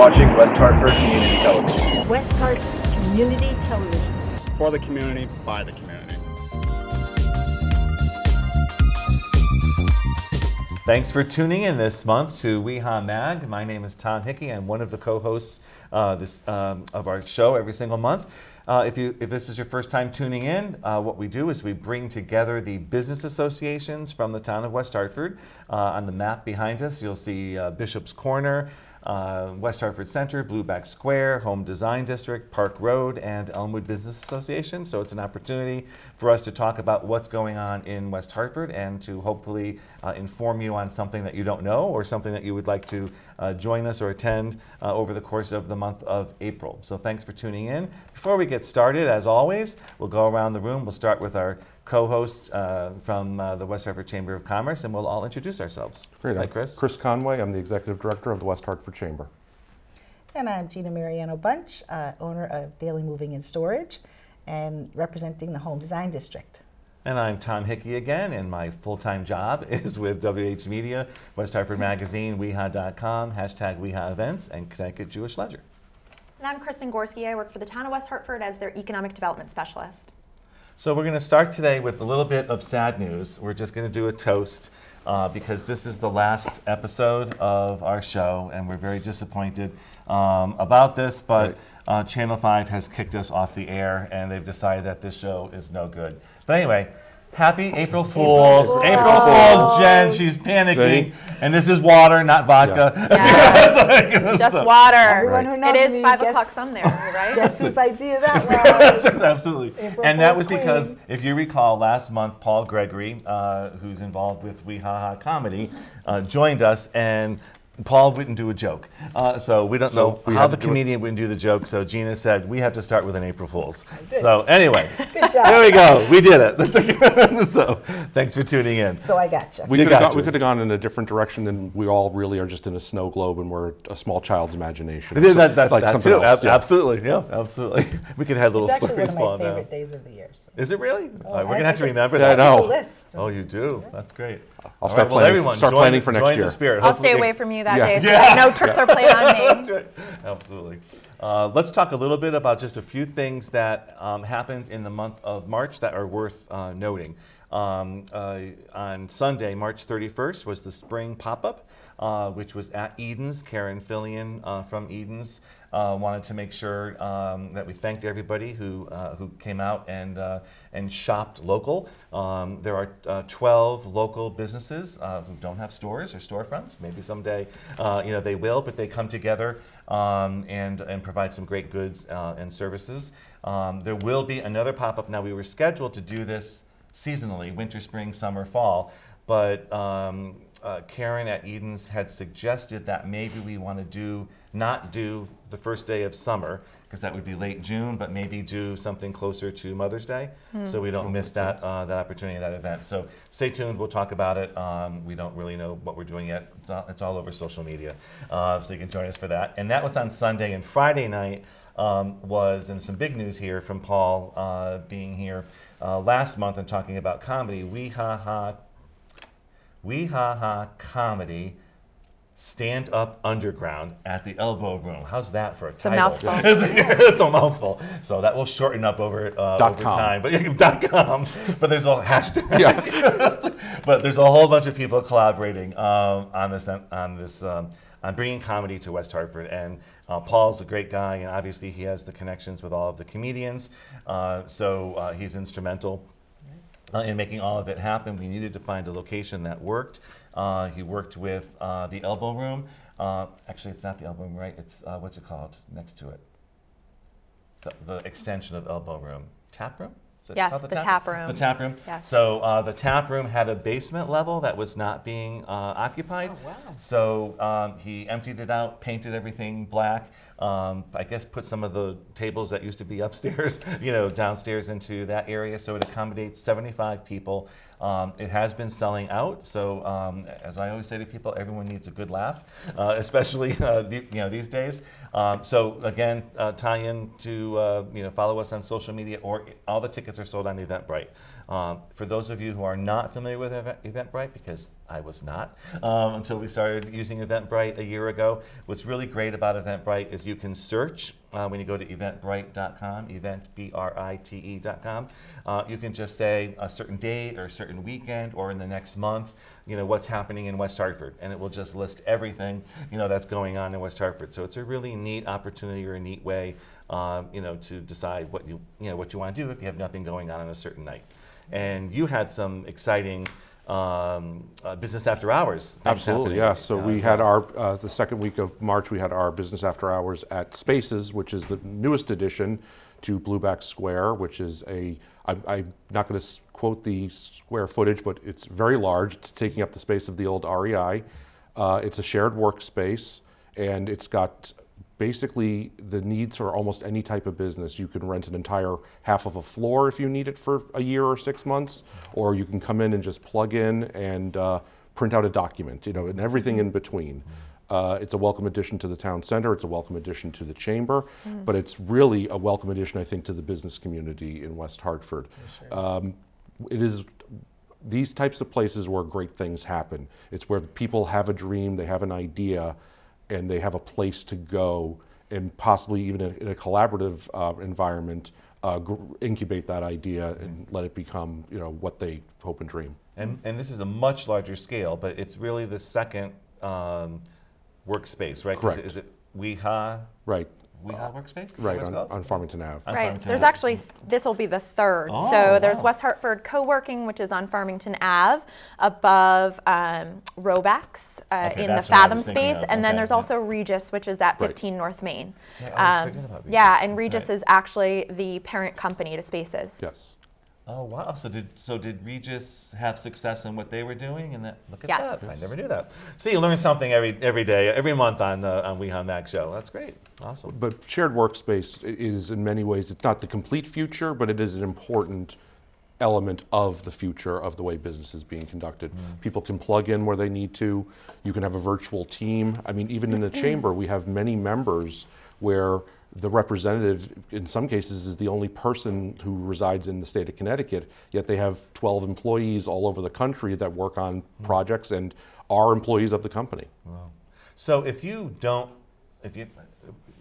watching West Hartford Community Television. West Hartford Community Television. For the community, by the community. Thanks for tuning in this month to Weha Mag. My name is Tom Hickey. I'm one of the co-hosts uh, this, um, of our show every single month. Uh, if, you, if this is your first time tuning in, uh, what we do is we bring together the business associations from the town of West Hartford. Uh, on the map behind us, you'll see uh, Bishop's Corner, uh, West Hartford Center, Blueback Square, Home Design District, Park Road, and Elmwood Business Association. So it's an opportunity for us to talk about what's going on in West Hartford and to hopefully uh, inform you on something that you don't know or something that you would like to uh, join us or attend uh, over the course of the month of April. So thanks for tuning in. Before we get started, as always, we'll go around the room. We'll start with our co-hosts uh, from uh, the West Hartford Chamber of Commerce, and we'll all introduce ourselves. Great. Hi, Chris. Chris Conway. I'm the executive director of the West Hartford Chamber. And I'm Gina Mariano Bunch, uh, owner of Daily Moving and Storage and representing the Home Design District. And I'm Tom Hickey again, and my full-time job is with WH Media, West Hartford Magazine, weha.com, hashtag weha events, and Connecticut Jewish Ledger. And I'm Kristen Gorski. I work for the town of West Hartford as their economic development specialist. So we're going to start today with a little bit of sad news. We're just going to do a toast uh, because this is the last episode of our show, and we're very disappointed um, about this. But uh, Channel 5 has kicked us off the air, and they've decided that this show is no good. But anyway, happy April Fools. Fools. April Fools, Jen. She's panicking. See? And this is water, not vodka. Just So- water. Everyone who knows It is five guess- o'clock some there, right? Guess whose idea that was? Absolutely. April and that was Fool's because, if you recall, last month, Paul Gregory, uh, who's involved with We Ha Ha Comedy, uh, joined us, and Paul wouldn't do a joke. Uh, so we don't So know we how the to do it. comedian wouldn't do the joke, so Gina said, we have to start with an April Fool's. So anyway, Good job. there we go. We did it. so thanks for tuning in. So I got you. We You could, have got gone, we could have gone in a different direction, and we all really are just in a snow globe, and we're a small child's imagination. That, So, that, that, like that something too. else, yeah. Absolutely. Yeah, absolutely. We could have little It's actually one flurries of my falling down. favorite days of the year. So. Is it really? All right, we're gonna have to I- remember Yeah, I that. know. I have a list. Oh, you do? That's great. I'll All start right, well, planning- everyone, start join planning for next join year. The spirit. I'll stay away from you that Yeah. day so Yeah. that no tricks are played on me. Absolutely. Uh, let's talk a little bit about just a few things that um, happened in the month of March that are worth uh, noting. Um, uh, on Sunday, March 31st, was the spring pop up, uh, which was at Eden's. Karen Fillion uh, from Eden's uh, wanted to make sure um, that we thanked everybody who, uh, who came out and, uh, and shopped local. Um, there are uh, 12 local businesses who don't have stores or storefronts. Maybe someday you know, they will, but they come together um, and, and provide some great goods and services. Um, there will be another pop up. Now, we were scheduled to do this seasonally winter, spring, summer, fall. But um, uh, Karen at Eden's had suggested that maybe we want to do not do the first day of summer because that would be late June, but maybe do something closer to Mother's Day, so we don't miss that uh, that opportunity, that event. So stay tuned. We'll talk about it. Um, we don't really know what we're doing yet. It's all, it's all over social media, uh, so you can join us for that. And that was on Sunday and Friday night um, was, and some big news here from Paul uh, being here uh, last month and talking about comedy. We ha ha, we ha ha comedy. Stand Up Underground at the Elbow Room. How's that for a a title? mouthful. it's a mouthful. So that will shorten up over uh, Dot over com. time. But yeah, dot com. But there's a hashtag. Yeah. but there's a whole bunch of people collaborating um, on this on this um, on bringing comedy to West Hartford. And uh, Paul's a great guy, and obviously he has the connections with all of the comedians. Uh, so uh, he's instrumental uh, in making all of it happen. We needed to find a location that worked. Uh, he worked with uh, the Elbow Room. Uh, actually, it's not the Elbow Room, right? It's uh, what's it called next to it? The, the extension of Elbow Room. Tap Room? Yes, called the tap room. The tap room. Yes. So uh, the tap room had a basement level that was not being uh, occupied. Oh, wow. So um, he emptied it out, painted everything black. Um, I guess put some of the tables that used to be upstairs, you know, downstairs into that area, so it accommodates 75 people. Um, it has been selling out, so um, as I always say to people, everyone needs a good laugh, uh, especially uh, the, you know these days. Um, so again, uh, tie in to uh, you know follow us on social media, or all the tickets are sold on Eventbrite. Um, for those of you who are not familiar with Eventbrite, because I was not um, until we started using Eventbrite a year ago. What's really great about Eventbrite is you can search uh, when you go to eventbrite.com, eventbrite.com. Uh, you can just say a certain date or a certain weekend or in the next month, you know, what's happening in West Hartford, and it will just list everything, you know, that's going on in West Hartford. So it's a really neat opportunity or a neat way, um, you know, to decide what you, you know, what you want to do if you have nothing going on on a certain night. And you had some exciting um, uh, business after hours. Absolutely, yeah. So uh, we had well. our, uh, the second week of March, we had our business after hours at Spaces, which is the newest addition to Blueback Square, which is a, I'm, I'm not going to quote the square footage, but it's very large. It's taking up the space of the old REI. Uh, it's a shared workspace, and it's got basically the needs for almost any type of business. You can rent an entire half of a floor if you need it for a year or six months, or you can come in and just plug in and uh, print out a document, you know, and everything in between. Uh, it's a welcome addition to the town center. It's a welcome addition to the chamber, but it's really a welcome addition, I think, to the business community in West Hartford. Um, it is these types of places where great things happen. It's where people have a dream, they have an idea, and they have a place to go, and possibly even in, in a collaborative uh, environment, uh, gr- incubate that idea and let it become, you know, what they hope and dream. And, and this is a much larger scale, but it's really the second um, workspace, right? Correct. Is it WeHa, Right, WeHa Workspace? Is that right what it's on, on Farmington Ave. On Right. Farmington There's Ave. actually, this will be the third. Oh, so there's wow. West Hartford Co-working, which is on Farmington Ave, above um, Robax uh, Okay, in the that's what I Fathom space. of. And then there's yeah. also Regus, which is at Right. 15 North Main. See, I always Um, forget about yeah, and That's Regus right. is actually the parent company to Spaces. Yes. Oh wow! So did so did Regus have success in what they were doing? And that look at Yes. that! I never knew that. See, you learn something every every day, every month on uh, on WeHa Mag Show. That's great. Awesome. But shared workspace is in many ways, it's not the complete future, but it is an important element of the future of the way business is being conducted. People can plug in where they need to. You can have a virtual team. I mean, even in the chamber, we have many members where the representative, in some cases, is the only person who resides in the state of Connecticut, yet they have 12 employees all over the country that work on projects and are employees of the company. So if you don't, if you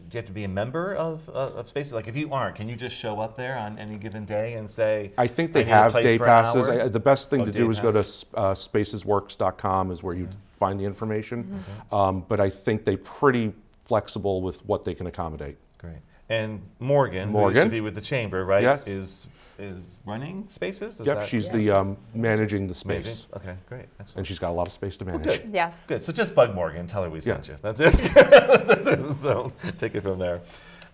do you have to be a member of, uh, of Spaces? Like if you aren't, can you just show up there on any given day and say? I think they a have day passes. I- The best thing Oh, to do is go to uh, spacesworks.com is where you find the information. Mm-hmm. Um, but I think they're pretty flexible with what they can accommodate. Great. And Morgan, who used to be with the chamber, right? Yes. Is is running Spaces? Is Yep, that she's the um, managing the amazing? space, Okay, great, excellent. and she's got a lot of space to manage. good. Yes. Good. So just bug Morgan. Tell her we sent Yeah. you. That's it. That's it. So take it from there.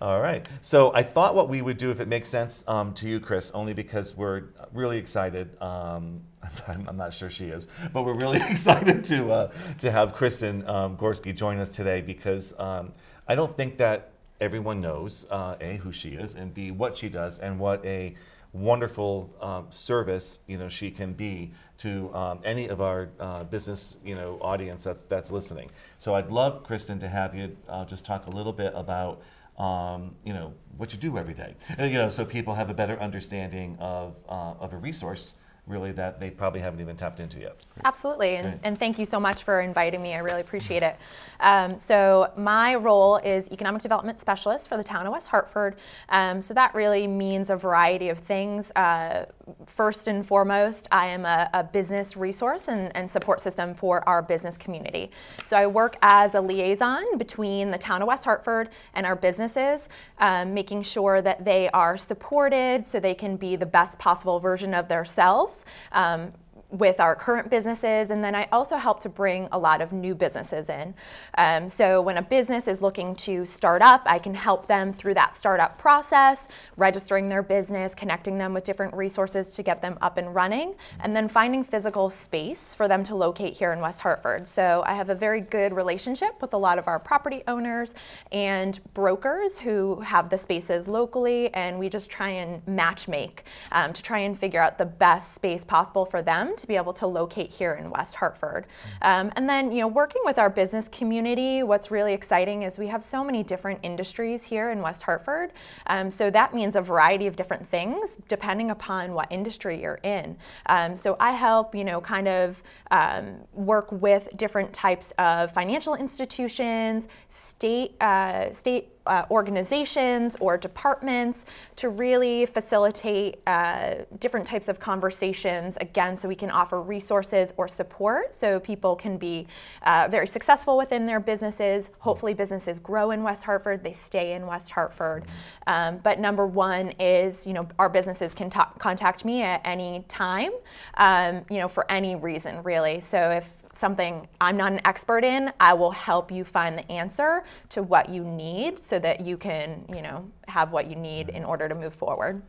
All right. So I thought what we would do, if it makes sense um, to you, Chris, only because we're really excited. Um, I'm, I'm not sure she is, but we're really excited to uh, to have Kristen um, Gorski join us today because um, I don't think that everyone knows uh, a who she is and b what she does and what a wonderful um, service you know she can be to um, any of our uh, business you know audience that's, that's listening. So I'd love Kristen to have you uh, just talk a little bit about um, you know what you do every day. You know so people have a better understanding of uh, of a resource really that they probably haven't even tapped into yet. Absolutely, and, and thank you so much for inviting me. I really appreciate it. Um, so my role is economic development specialist for the town of West Hartford. Um, so that really means a variety of things. Uh, first and foremost, I am a, a business resource and, and support system for our business community. So I work as a liaison between the town of West Hartford and our businesses, um, making sure that they are supported so they can be the best possible version of themselves um, with our current businesses, and then I also help to bring a lot of new businesses in. Um, so when a business is looking to start up, I can help them through that startup process, registering their business, connecting them with different resources to get them up and running, and then finding physical space for them to locate here in West Hartford. So I have a very good relationship with a lot of our property owners and brokers who have the spaces locally, and we just try and match make um, to try and figure out the best space possible for them to to be able to locate here in West Hartford. Um, and then, you know, working with our business community, what's really exciting is we have so many different industries here in West Hartford. Um, so that means a variety of different things depending upon what industry you're in. Um, so I help, you know, kind of um, work with different types of financial institutions, state, uh, state uh, organizations or departments to really facilitate uh, different types of conversations, again, so we can offer resources or support so people can be uh, very successful within their businesses. Hopefully, businesses grow in West Hartford, they stay in West Hartford. Um, but number one is, you know, our businesses can ta- contact me at any time, um, you know, for any reason, really. So if something I'm not an expert in, I will help you find the answer to what you need so that you can, you know, have what you need in order to move forward.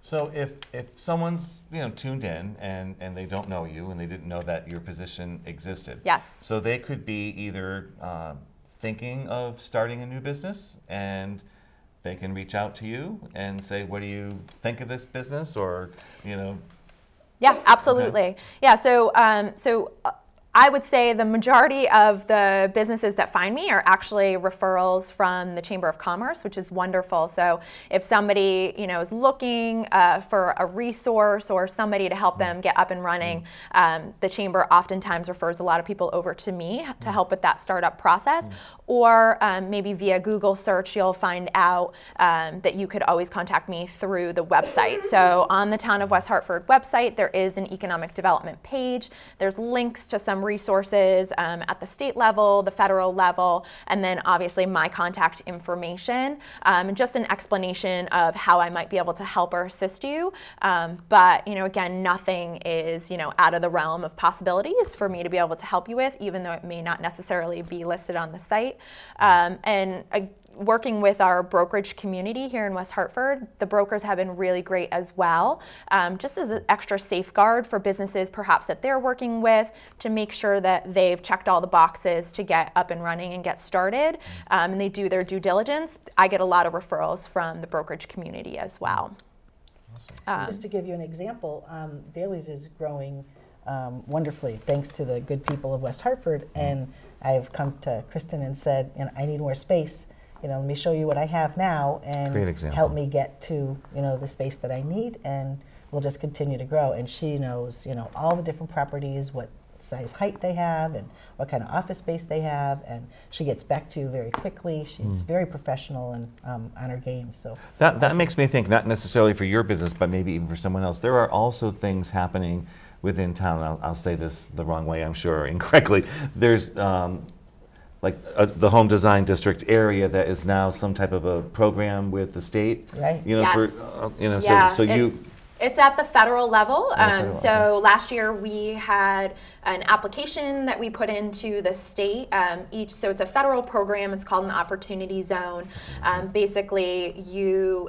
So if, if someone's you know tuned in and, and they don't know you and they didn't know that your position existed, Yes. So they could be either um, thinking of starting a new business and they can reach out to you and say, "What do you think of this business?" Or you know, Yeah, absolutely. Yeah, so um, so uh, I would say the majority of the businesses that find me are actually referrals from the Chamber of Commerce, which is wonderful. So if somebody you know is looking uh, for a resource or somebody to help them get up and running, um, the chamber oftentimes refers a lot of people over to me to help with that startup process. Or um, maybe via Google search, you'll find out um, that you could always contact me through the website. So on the Town of West Hartford website, there is an economic development page. There's links to some resources um, at the state level, the federal level, and then obviously my contact information, um, and just an explanation of how I might be able to help or assist you. Um, but you know, again, nothing is you know out of the realm of possibilities for me to be able to help you with, even though it may not necessarily be listed on the site. Um, and uh, working with our brokerage community here in West Hartford, the brokers have been really great as well, um, just as an extra safeguard for businesses perhaps that they're working with to make sure that they've checked all the boxes to get up and running and get started, um, and they do their due diligence. I get a lot of referrals from the brokerage community as well. Um, Just to give you an example, um, Daly's is growing um, wonderfully thanks to the good people of West Hartford. And I've come to Kristen and said, you know, I need more space. You know, let me show you what I have now and help me get to you know the space that I need, and we'll just continue to grow. And she knows you know all the different properties, what size height they have, and what kind of office space they have, and she gets back to you very quickly. She's very professional and um, on her game. So That, that makes me think, not necessarily for your business, but maybe even for someone else, there are also things happening within town. I'll, I'll say this the wrong way, I'm sure, incorrectly. There's um, like uh, the home design district area that is now some type of a program with the state. Right. You know, Yes. for, uh, you know, yeah, so, so you. it's, it's at the federal level. At the Um, federal, so last year we had an application that we put into the state. Um, each so it's a federal program. It's called an opportunity zone. Um, basically, you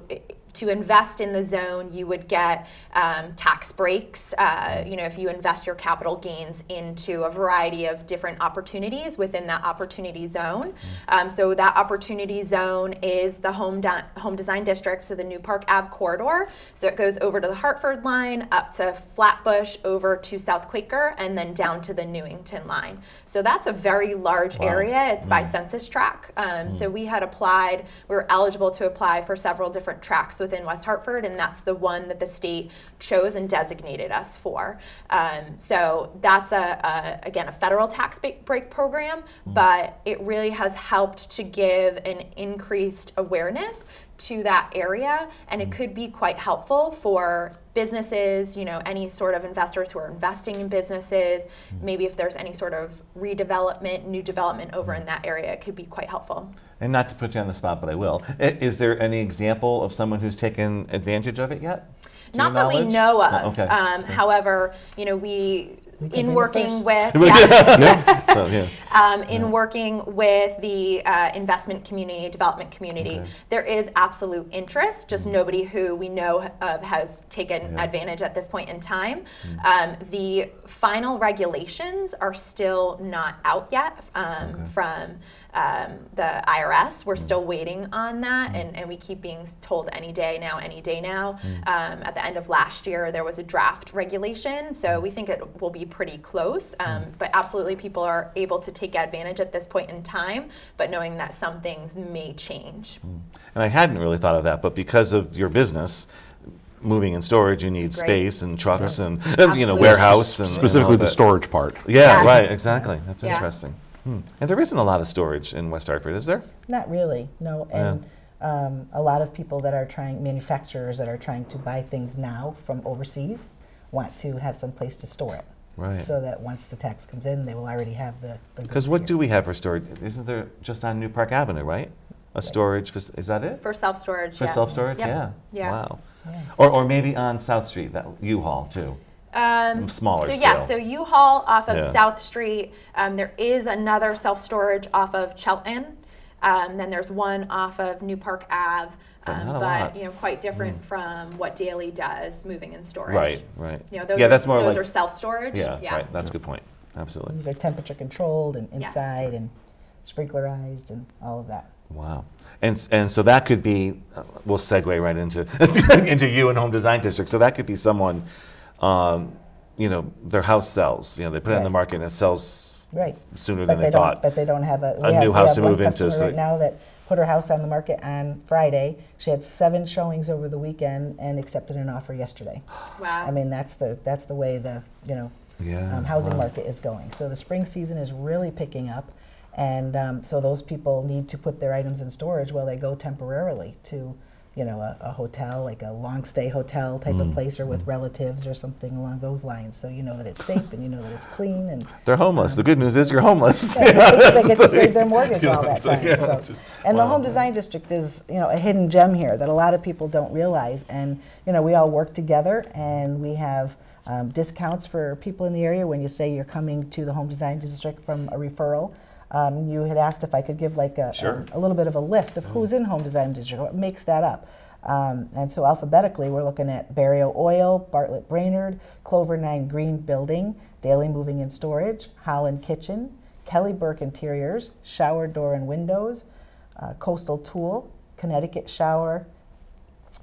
to invest in the zone, you would get um, tax breaks. Uh, you know, if you invest your capital gains into a variety of different opportunities within that opportunity zone. Um, so that opportunity zone is the home home design district, so the New Park Ave corridor. So it goes over to the Hartford line, up to Flatbush, over to South Quaker, and then down to the Newington line. So that's a very large area. It's by census tract. Um, So we had applied. We were eligible to apply for several different tracks within West Hartford, and that's the one that the state chose and designated us for. Um, so that's a, a again a federal tax break program, but it really has helped to give an increased awareness to that area, and it mm. could be quite helpful for businesses. You know, any sort of investors who are investing in businesses. Mm. Maybe if there's any sort of redevelopment, new development over mm. in that area, it could be quite helpful. And not to put you on the spot, but I will. Is there any example of someone who's taken advantage of it yet? To Not that we knowledge? know No, of. okay. Um, however, you know, we, in working first. with, yeah, So, yeah. um, in working with the uh, investment community, development community. There is absolute interest, just nobody who we know of has taken advantage at this point in time. Um, the final regulations are still not out yet um, from um, the IRS. We're still waiting on that, and, and we keep being told any day now, any day now. Um, at the end of last year, there was a draft regulation, so we think it will be pretty close. Um, but absolutely, people are able to take advantage at this point in time, but knowing that some things may change. And I hadn't really thought of that, but because of your business, moving and storage, you need space and trucks and you know warehouse and and Specifically all the storage part. Yeah, Yeah. right, exactly. That's Yeah. interesting. Hmm. And there isn't a lot of storage in West Hartford, is there? Not really, no. And um, a lot of people that are trying, manufacturers that are trying to buy things now from overseas, want to have some place to store it. Right. So that once the tax comes in, they will already have the. the Because what here. do we have for storage? Isn't there just on New Park Avenue, right? A storage, fac- is that it? For self storage, For yes. self-storage, Yep. yeah. Yeah. Wow. Or, or maybe on South Street, that U-Haul too. Um, Smaller so yeah, so U-Haul off of Yeah. South Street. Um, there is another self-storage off of Chelton. Um, then there's one off of New Park Ave. But Um, not a but lot. You know, quite different from what Daily does, moving and storage. Right, right. You know, those yeah, are, that's more those like are self-storage. yeah, right. That's a good point. Absolutely. These are temperature controlled and Yes. inside and sprinklerized and all of that. Wow. And, and so that could be, uh, we'll segue right into, into you and Home Design District. So that could be someone, um, you know, their house sells, you know, they put it on the market and it sells Right. sooner But than they they don't, thought. but they don't have a. we A have- new house to move into, so Right now that put her house on the market on Friday. She had seven showings over the weekend and accepted an offer yesterday. Wow. I mean, that's the, that's the way the, you know, Yeah, um, housing wow. market is going. So the spring season is really picking up. And um, so those people need to put their items in storage while they go temporarily to, you know, a, a hotel, like a long stay hotel type Mm, of place or with relatives or something along those lines. So you know that it's safe and you know that it's clean and They're homeless. the good news is you're homeless. yeah, they get to save their mortgage all that time. yeah, so. just- and the wow. home design district is, you know, a hidden gem here that a lot of people don't realize. And you know, we all work together, and we have um, discounts for people in the area when you say you're coming to the home design district from a referral. Um, you had asked if I could give like a, Sure. um, a little bit of a list of who's in home design district, what makes that up. Um, and so alphabetically, we're looking at Barrio Oil, Bartlett Brainard, Clover 9 Green Building, Daily Moving and Storage, Holland Kitchen, Kelly Burke Interiors, Shower Door and Windows, uh, Coastal Tool, Connecticut Shower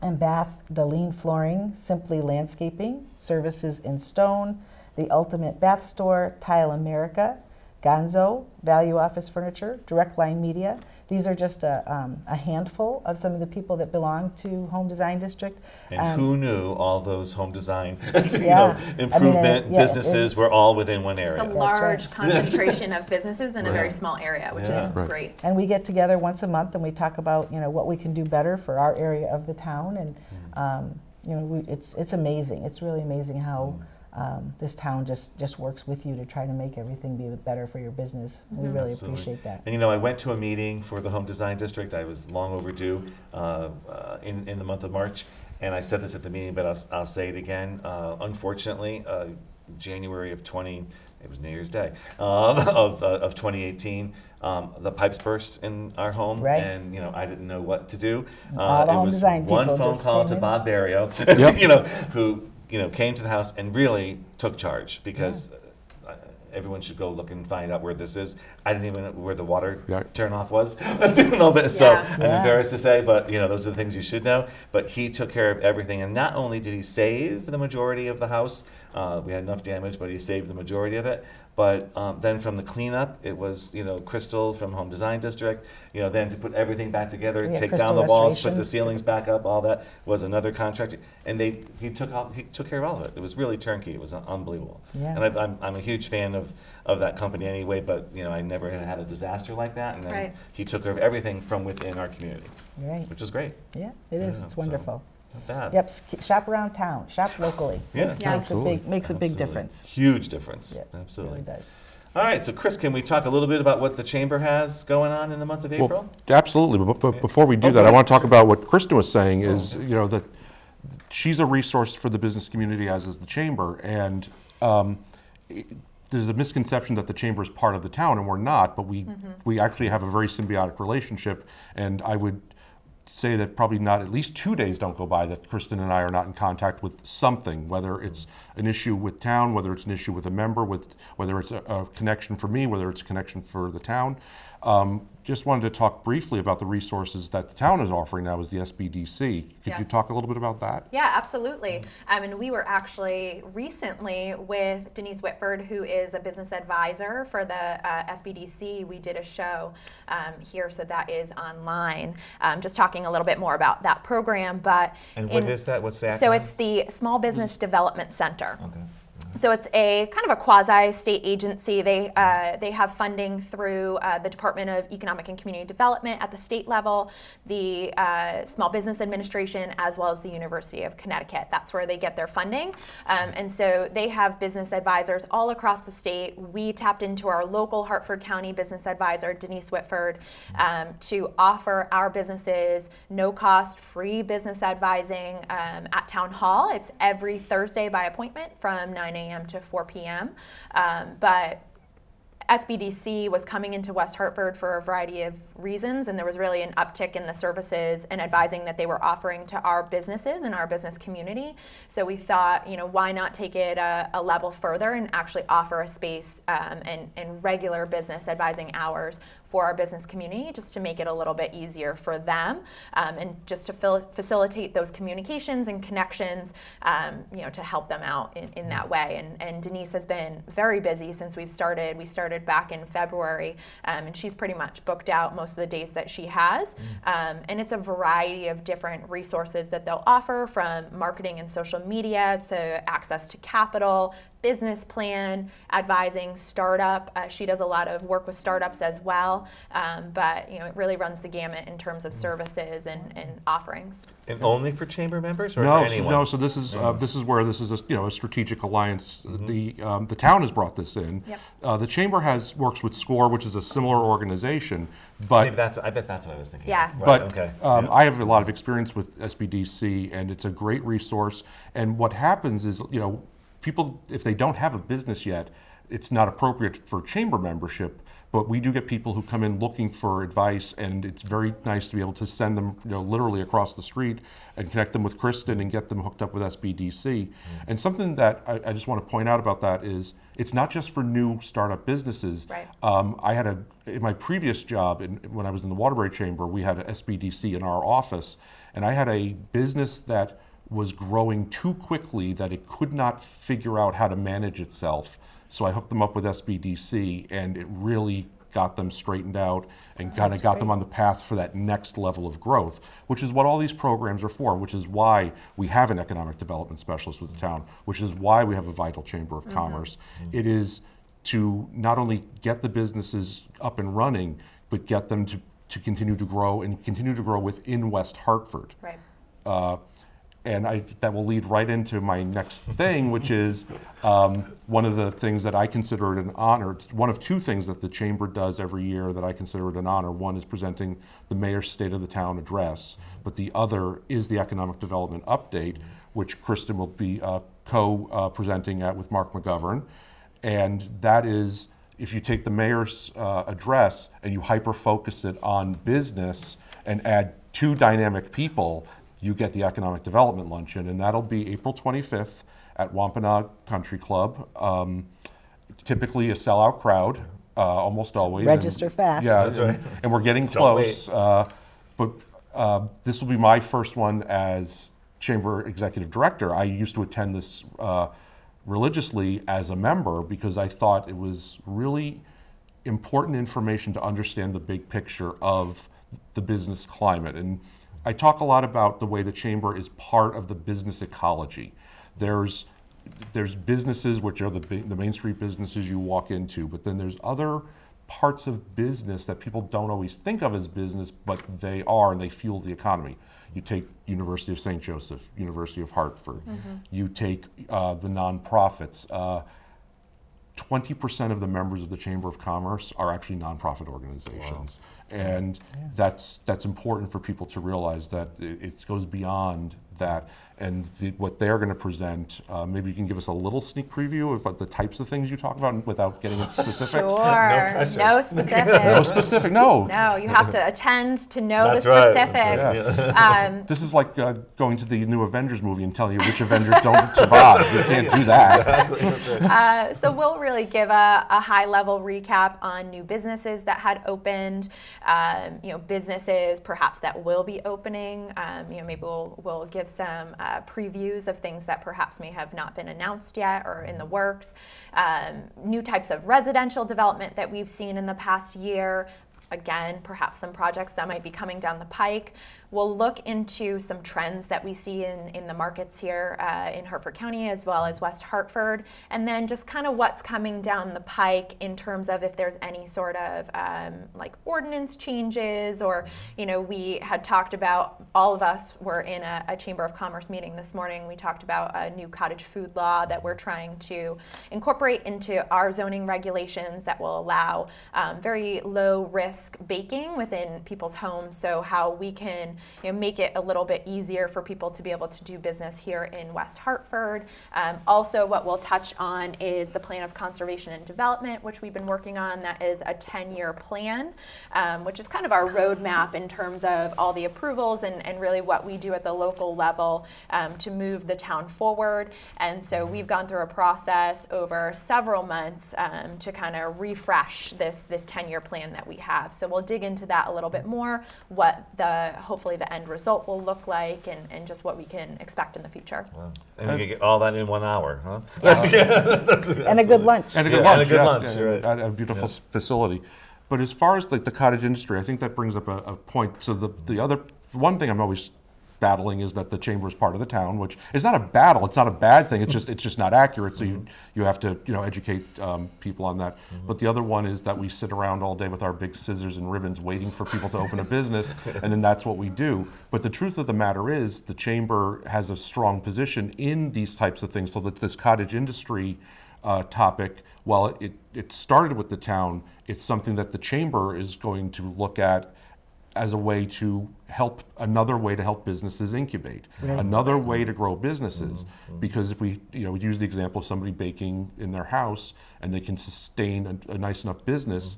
and Bath, Deline Flooring, Simply Landscaping, Services in Stone, The Ultimate Bath Store, Tile America, Gonzo, Value Office Furniture, Direct Line Media. These are just a, um, a handful of some of the people that belong to Home Design District. And Um, who knew all those home design you Yeah. know, I mean, uh, improvement yeah, businesses were all within one area. it's area? a large right. concentration of businesses in a very small area, which Yeah. is Right. great. And we get together once a month and we talk about, you know, what we can do better for our area of the town. And, um, you know, we, it's, it's amazing. It's really amazing how um, this town just, just works with you to try to make everything be better for your business. We really Absolutely. appreciate that. And you know, I went to a meeting for the Home Design District. I was long overdue uh, uh, in, in the month of March. And I said this at the meeting, but I'll, s- I'll say it again. Uh, unfortunately, uh, January of 20, it was New Year's Day, um, of, uh, of 2018, um, the pipes burst in our home. Right. And, you know, I didn't know what to do. Uh, it was one phone call to in. Bob Barrio, Yep. you know, who, you know, came to the house and really took charge because uh, everyone should go look and find out where this is. I didn't even know where the water Yeah. turn off was. I didn't know that. So Yeah. I'm embarrassed to say, but you know, those are the things you should know. But he took care of everything, and not only did he save the majority of the house, uh, we had enough damage, but he saved the majority of it. But um, then from the cleanup, it was you know Crystal from Home Design District. You know, then to put everything back together, Yeah, take down the walls, put the ceilings back up, all that was another contractor, and they he took all, he took care of all of it. It was really turnkey. It was unbelievable. Yeah. And I've, I'm I'm a huge fan of of that company anyway. But you know, I never had had a disaster like that, and then Right. he took care of everything from within our community, Right. which is great. Yeah, it is. Yeah, it's so- wonderful. Not bad. Yep. Shop around town. Shop locally. Yeah. Makes, Yeah. makes a Absolutely. big makes a big difference. Huge difference. Yeah, Absolutely. It really does. All right, so Chris, can we talk a little bit about what the chamber has going on in the month of April? Well, absolutely. But, but before we do Oh, that, I want to talk about what Kristen was saying. Is you know that she's a resource for the business community, as is the chamber, and um, it- there's a misconception that the chamber is part of the town, and we're not. But we we actually have a very symbiotic relationship, and I would say that probably not at least two days don't go by that Kristen and I are not in contact with something, whether it's an issue with town, whether it's an issue with a member, with whether it's a, a connection for me, whether it's a connection for the town. Um, just wanted to talk briefly about the resources that the town is offering now as the SBDC. Could you talk a little bit about that? Yeah, absolutely. Um, and we were actually recently with Denise Whitford, who is a business advisor for the uh, SBDC. We did a show um, here, so that is online, um, just talking a little bit more about that program. But And what in- is that? What's the So it's the Small Business Development Center. Okay. So it's a kind of a quasi-state agency. They uh, they have funding through uh, the Department of Economic and Community Development at the state level, the uh, Small Business Administration, as well as the University of Connecticut. That's where they get their funding, um, and so they have business advisors all across the state. We tapped into our local Hartford County business advisor, Denise Whitford, um, to offer our businesses no-cost, free business advising um, at Town Hall. It's every Thursday by appointment from 9 a.m. to 4 p.m. Um, but SBDC was coming into West Hartford for a variety of reasons, and there was really an uptick in the services and advising that they were offering to our businesses and our business community. So we thought, you know, why not take it a, a level further and actually offer a space um, and, and regular business advising hours for our business community just to make it a little bit easier for them um, and just to facilitate those communications and connections, um, you know, to help them out in, in that way. And, and Denise has been very busy since we've started. We started back in February, um, and she's pretty much booked out most of the days that she has. Um, and it's a variety of different resources that they'll offer from marketing and social media to access to capital, business plan, advising, startup. Uh, she does a lot of work with startups as well, um, but you know it really runs the gamut in terms of services and, and offerings. And only for chamber members or No, for so, anyone? no. So this is uh, this is where this is a you know a strategic alliance. The um, the town has brought this in. Yep. Uh, the chamber has works with SCORE, which is a similar organization, but Maybe that's, I bet that's what I was thinking. Yeah. Right, But okay. um, yeah. I have a lot of experience with SBDC, and it's a great resource. And what happens is, you know, people, if they don't have a business yet, it's not appropriate for chamber membership. But we do get people who come in looking for advice, and it's very nice to be able to send them, you know, literally across the street and connect them with Kristen and get them hooked up with SBDC. And something that I, I just want to point out about that is it's not just for new startup businesses. Right. Um, I had a in my previous job in, when I was in the Waterbury Chamber, we had a SBDC in our office, and I had a business that was growing too quickly that it could not figure out how to manage itself. So I hooked them up with SBDC, and it really got them straightened out and kind of got them on the path for that next level of growth, which is what all these programs are for, which is why we have an economic development specialist with the town, which is why we have a vital chamber of commerce. It is to not only get the businesses up and running, but get them to, to continue to grow and continue to grow within West Hartford. Right. Uh, and I, that will lead right into my next thing, which is um, one of the things that I consider it an honor. One of two things that the chamber does every year that I consider it an honor. One is presenting the mayor's State of the Town address, but the other is the economic development update, which Kristen will be uh, co-presenting at with Mark McGovern, and that is if you take the mayor's uh, address and you hyper focus it on business and add two dynamic people, you get the economic development luncheon, and that'll be April 25th at Wampanoag Country Club. Um, typically a sellout crowd, uh, almost always. and- Register fast. Yeah, That's and, right. and we're getting Don't close. Uh, but uh, this will be my first one as chamber executive director. I used to attend this uh, religiously as a member because I thought it was really important information to understand the big picture of the business climate. And I talk a lot about the way the chamber is part of the business ecology. There's there's businesses which are the the main street businesses you walk into, but then there's other parts of business that people don't always think of as business, but they are and they fuel the economy. You take University of St. Joseph, University of Hartford. You take uh, the nonprofits. Uh, 20% of the members of the Chamber of Commerce are actually nonprofit organizations. And that's, that's important for people to realize that it, it goes beyond that. And the, what they're going to present. Uh, maybe you can give us a little sneak preview of what the types of things you talk about without getting into specifics. Sure. pressure. No specific. No specific. No. No, you have to attend to know That's the right, specifics. that's Um, This is like uh, going to the new Avengers movie and telling you which Avengers don't survive. You can't do that. Uh, so we'll really give a, a high-level recap on new businesses that had opened, um, you know, businesses perhaps that will be opening. Um, you know, maybe we'll we'll give some uh, previews of things that perhaps may have not been announced yet or in the works. Um, new types of residential development that we've seen in the past year. Again, perhaps some projects that might be coming down the pike. We'll look into some trends that we see in, in the markets here uh, in Hartford County as well as West Hartford, and then just kind of what's coming down the pike in terms of if there's any sort of um, like ordinance changes, or you know, we had talked about all of us were in a, a Chamber of Commerce meeting this morning. We talked about a new cottage food law that we're trying to incorporate into our zoning regulations that will allow um, very low risk baking within people's homes. So how we can you know, make it a little bit easier for people to be able to do business here in West Hartford. Um, also, what we'll touch on is the plan of conservation and development, which we've been working on. That is a 10-year plan, um, which is kind of our roadmap in terms of all the approvals and, and really what we do at the local level um, to move the town forward. And so we've gone through a process over several months um, to kind of refresh this this 10-year plan that we have. So we'll dig into that a little bit more, what the hopefully the end result will look like, and, and just what we can expect in the future. And we can get all that in one hour, huh? And a good lunch. And a good Yeah, and lunch. a good yes, lunch, and right. At a beautiful s- facility. But as far as like the cottage industry, I think that brings up a, a point. So the, the other, one thing I'm always battling is that the chamber is part of the town, which is not a battle. It's not a bad thing. It's just, it's just not accurate. So you, you have to, you know, educate um, people on that. But the other one is that we sit around all day with our big scissors and ribbons waiting for people to open a business. And then that's what we do. But the truth of the matter is the chamber has a strong position in these types of things so that this cottage industry uh, topic, while it, it started with the town, it's something that the chamber is going to look at as a way to help, another way to help businesses incubate, another way to grow businesses. Because if we, you know, we use the example of somebody baking in their house and they can sustain a, a nice enough business,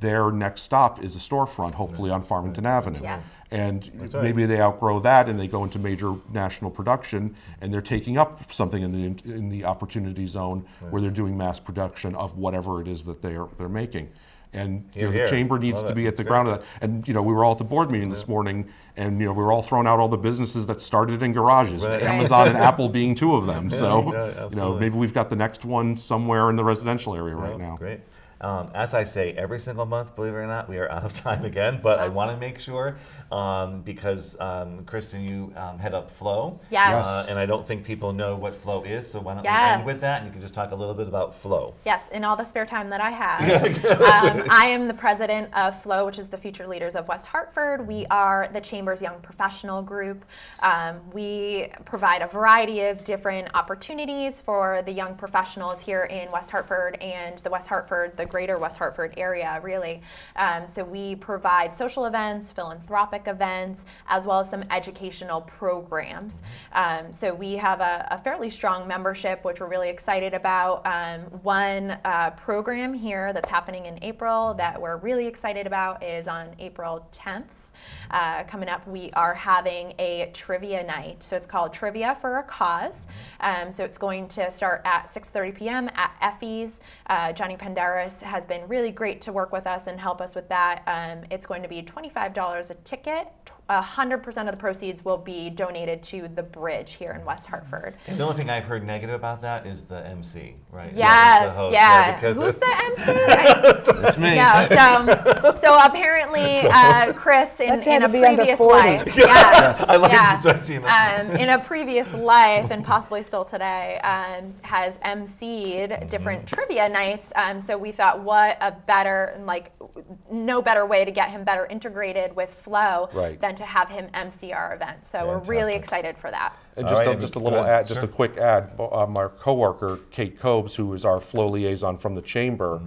their next stop is a storefront, hopefully on Farmington Avenue. Yes. And right. maybe they outgrow that and they go into major national production and they're taking up something in the in the opportunity zone where they're doing mass production of whatever it is that they're they're making. And you know, the chamber needs Love to it. be at the ground of that. And you know, we were all at the board meeting this morning, and you know, we were all throwing out all the businesses that started in garages. Right. Amazon and Apple being two of them. So yeah, you know, maybe we've got the next one somewhere in the residential area right now. Great. Um, as I say, every single month, believe it or not, we are out of time again. But I want to make sure um, because um, Kristen, you um, head up Flow. Yes. Uh, and I don't think people know what Flow is. So why don't we end with that? And you can just talk a little bit about Flow. Yes, in all the spare time that I have. um, I am the president of FLOW, which is the Future Leaders of West Hartford. We are the Chamber's Young Professional Group. Um, we provide a variety of different opportunities for the young professionals here in West Hartford and the West Hartford, the greater West Hartford area, really. Um, so we provide social events, philanthropic events, as well as some educational programs. Um, so we have a, a fairly strong membership, which we're really excited about. Um, one uh, program here that's happening in April that we're really excited about is on April 10th. Uh, coming up, we are having a trivia night. So it's called Trivia for a Cause. Um, so it's going to start at 6:30 p.m. at Effie's. Uh, Johnny Penderis has been really great to work with us and help us with that. Um, it's going to be $25 a ticket. Tw- 100% of the proceeds will be donated to the bridge here in West Hartford. And the only thing I've heard negative about that is the MC, right? Yes, The host, yeah. because Who's the MC? I- That's me. no, so so apparently, uh, Chris in, Thought you had in a to be under previous 40. life, yes, I like yeah, to start seeing that. um, in a previous life and possibly still today, um, has emceed different trivia nights. Um, so we thought, what a better, like, no better way to get him better integrated with Flow Right. than to have him MC our event. So we're really excited for that. And just, right, a, and just a little ahead. ad, just Sure. a quick ad. Um, our coworker Kate Cobes, who is our flow liaison from the chamber,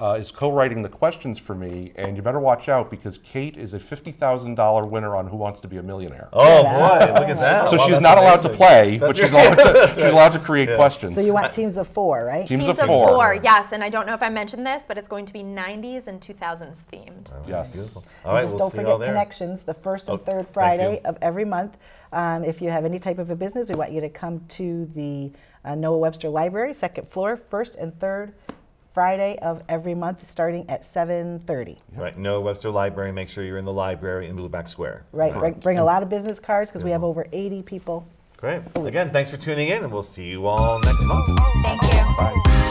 uh, is co-writing the questions for me, and you better watch out because Kate is a fifty thousand dollar winner on Who Wants to Be a Millionaire. Oh boy, look at that. so Well, she's that's not allowed to amazing. play, but she's allowed to, That's she's right. allowed to create Yeah. questions. So you want teams of four, right? Teams Teams of of four. four, yes, and I don't know if I mentioned this, but it's going to be 90s and 2000s themed. yes. Beautiful. And All right, just we'll don't see you forget all there. connections, the first and Oh, third Friday of every month. Um, if you have any type of a business, we want you to come to the uh, Noah Webster Library, second floor, first and third Friday of every month, starting at 7:30. Right, Noah Webster Library. Make sure you're in the library in Blueback Square. Right, bring, bring a lot of business cards because we have over 80 people. Great. Again, thanks for tuning in, and we'll see you all next month. Thank you. Bye.